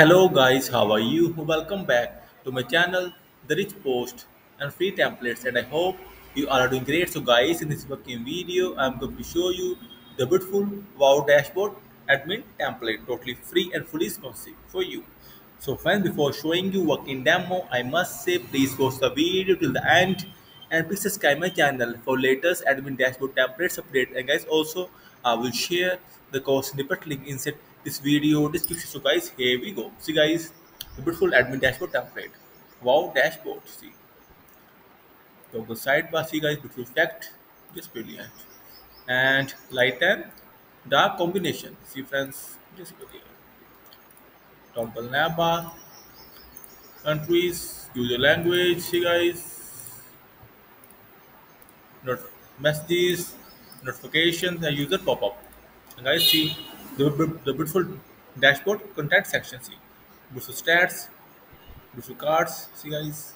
Hello guys, how are you? Welcome back to my channel, The Rich Post and Free Templates and I hope you are doing great. So guys, in this working video, I'm going to show you the beautiful Wow Dashboard admin template, totally free and fully responsive for you. So friends, before showing you working demo, I must say please watch the video till the end and please subscribe my channel for latest admin dashboard templates update and guys also I will share the code snippet link inside this video description. So guys, here we go. See guys, the beautiful admin dashboard template. Wow dashboard. See. Toggle sidebar. See guys, beautiful effect. Just brilliant. And light and dark combination. See friends, just brilliant. Toggle navbar. Countries, user language. See guys. Not messages, notifications, and user pop-up. And guys, see the, the beautiful dashboard contact section. See beautiful stats, beautiful cards. See guys,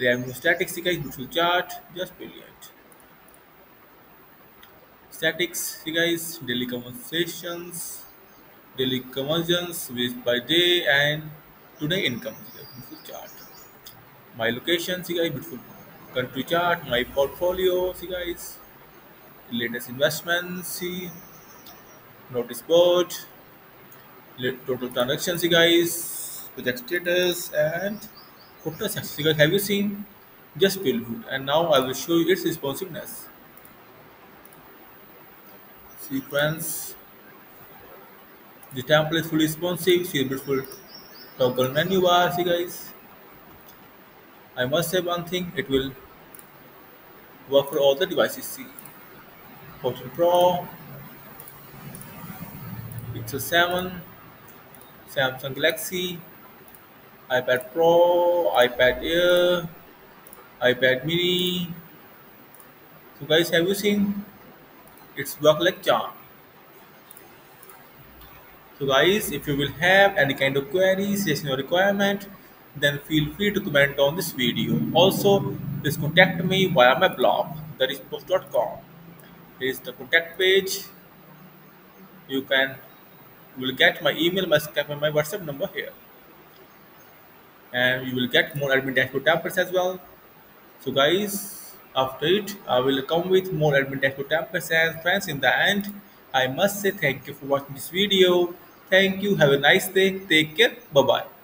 revenue statics. See guys, beautiful chart. Just brilliant. Statics. See guys, daily conversations, daily conversions with by day and today income. See guys, beautiful chart. My location. See guys, beautiful country chart. My portfolio. See guys, latest investments. See notice board. Total transactions you guys. Project status and quota section you guys have you seen? Just beautiful and now i will show you its responsiveness. Sequence. The template is fully responsive. See beautiful toggle menu bar see guys. I must say one thing. It will work for all the devices. See. 14 pro Pixel 7, Samsung Galaxy, iPad Pro, iPad Air, iPad Mini. So guys, have you seen? It's work like charm. So guys, if you will have any kind of queries, yes, no requirement, then feel free to comment on this video. Also, please contact me via my blog, therichpost.com. Here is the contact page. You can you will get my email, my Skype, and my WhatsApp number here. And you will get more admin dashboard templates as well. So guys, after it, I will come with more admin dashboard templates and friends in the end. I must say thank you for watching this video. Thank you. Have a nice day. Take care. Bye-bye.